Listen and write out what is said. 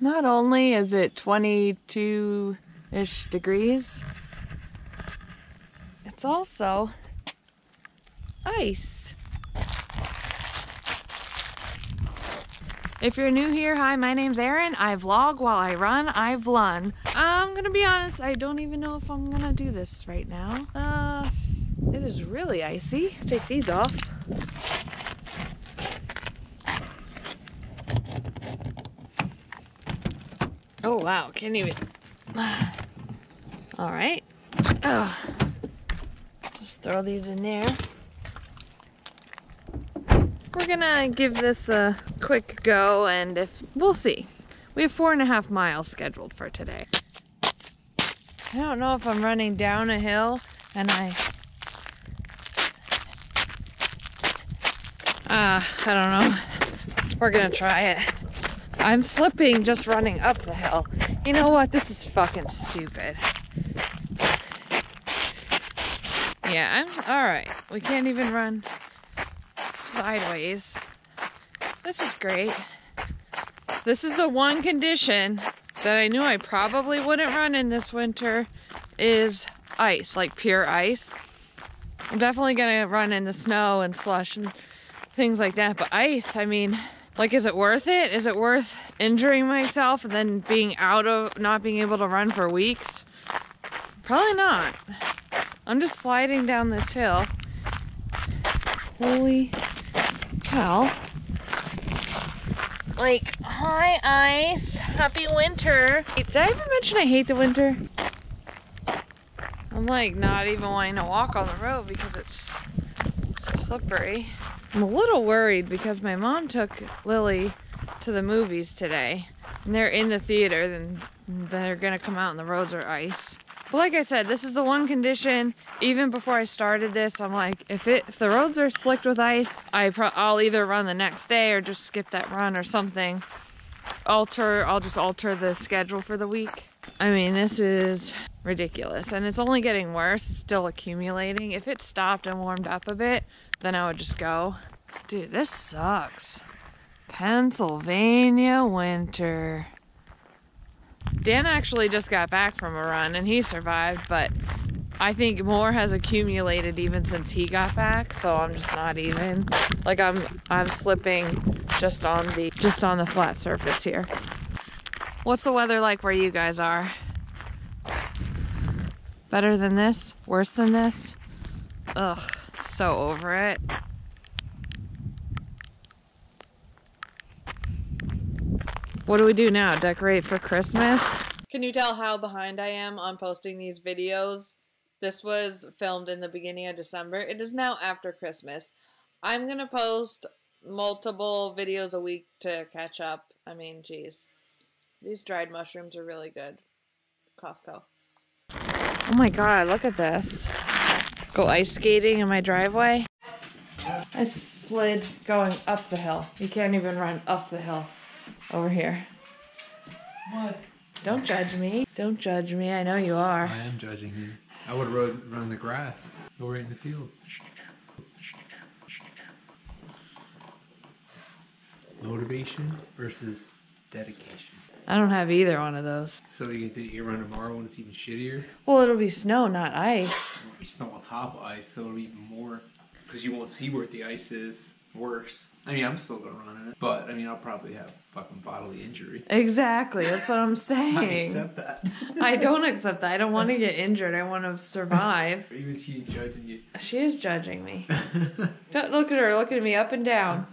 Not only is it 22-ish degrees, it's also ice. If you're new here, hi, my name's Erin. I vlog while I run. I vlun. I'm gonna be honest, I don't even know if I'm gonna do this right now. Uh, it is really icy. Take these off. Oh wow, can't even. All right. Oh. Just throw these in there. We're gonna give this a quick go and if we'll see. We have four and a half miles scheduled for today. I don't know if I'm running down a hill and I Ah, uh, I don't know. We're gonna try it. I'm slipping just running up the hill. You know what? This is fucking stupid. Yeah, I'm alright. We can't even run sideways. This is great. This is the one condition that I knew I probably wouldn't run in this winter is ice, like pure ice. I'm definitely gonna run in the snow and slush and things like that, but ice, I mean, like, is it worth it? Is it worth injuring myself and then being out of, not being able to run for weeks? Probably not. I'm just sliding down this hill. Holy cow. Like, hi ice, happy winter. Did I ever mention I hate the winter? I'm like not even wanting to walk on the road because it's so slippery. I'm a little worried because my mom took Lily to the movies today and they're in the theater then they're gonna come out and the roads are ice. But like I said, this is the one condition. Even before I started this, I'm like, if it if the roads are slicked with ice, I I'll either run the next day or just skip that run or something. Alter, I'll just alter the schedule for the week. I mean, this is ridiculous and it's only getting worse. It's still accumulating. If it stopped and warmed up a bit, then I would just go. Dude, this sucks. Pennsylvania winter. Dan actually just got back from a run and he survived, but I think more has accumulated even since he got back, so I'm just not even. Like I'm I'm slipping just on the just on the flat surface here. What's the weather like where you guys are? Better than this? Worse than this? Ugh so over it. What do we do now? Decorate for Christmas? Can you tell how behind I am on posting these videos? This was filmed in the beginning of December. It is now after Christmas. I'm going to post multiple videos a week to catch up. I mean, geez. These dried mushrooms are really good. Costco. Oh my god, look at this go ice skating in my driveway. I slid going up the hill. You can't even run up the hill over here. What? Don't judge me. Don't judge me. I know you are. I am judging you. I would run run the grass. Go right in the field. Motivation versus dedication. I don't have either one of those. So you get you run tomorrow when it's even shittier. Well, it'll be snow, not ice. It'll be snow on top of ice, so it'll be even more because you won't see where the ice is. Worse. I mean, I'm still gonna run in it, but I mean, I'll probably have fucking bodily injury. Exactly. That's what I'm saying. I accept that. I don't accept that. I don't want to get injured. I want to survive. Even she's judging you. She is judging me. don't look at her. looking at me up and down.